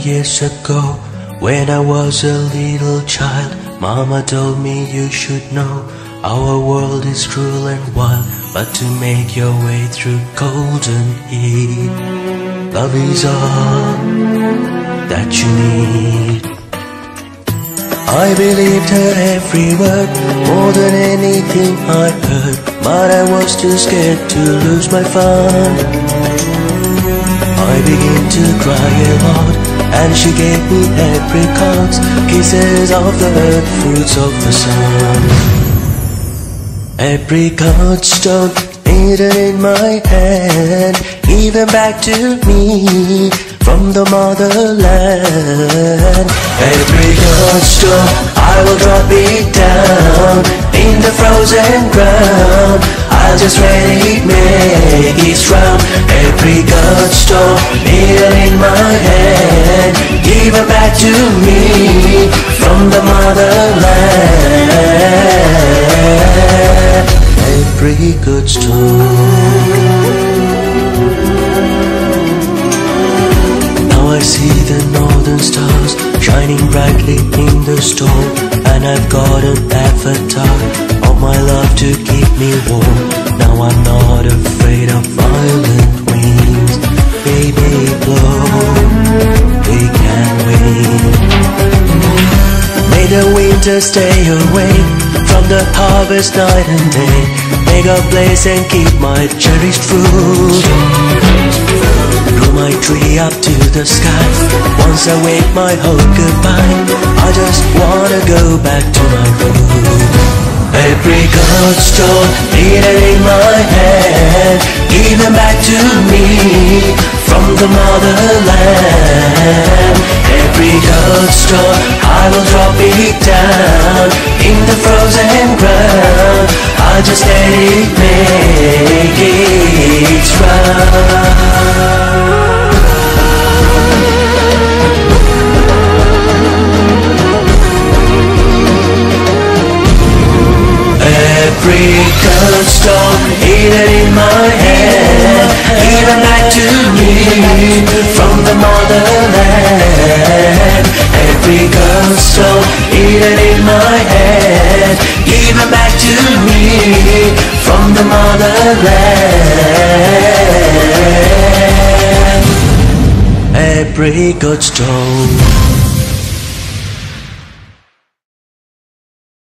years ago when I was a little child. Mama told me you should know our world is cruel and wild, but to make your way through golden heat, love is all that you need. I believed her every word more than anything I heard, but I was too scared to lose my fun. To cry a lot, and she gave me apricots, kisses of the fruits of the sun. Apricots don't hidden in my hand, even back to me from the motherland. Apricot stone, I will drop it down in the frozen ground. Just it make its round. Apricot stone, needle in my hand, give it back to me from the motherland. Every good stone. Now I see the northern stars shining brightly in the storm, and I've got an avatar of my love to keep me warm. Now I'm not afraid of violent winds. Baby, blow, we can win. May the winter stay away from the harvest night and day. Make a place and keep my cherished fruit. Grow my tree up to the sky. Once I wave my hope goodbye, I just wanna go back to my root. Apricot stone, needed in my hand, given back to me from the motherland. Apricot stone, I will drop it down in the frozen ground. I just let it make its Apricot stone, hidden in my hand, given back to me from the motherland. Apricot stone, hidden in my hand, given back to me from the motherland. Apricot stone.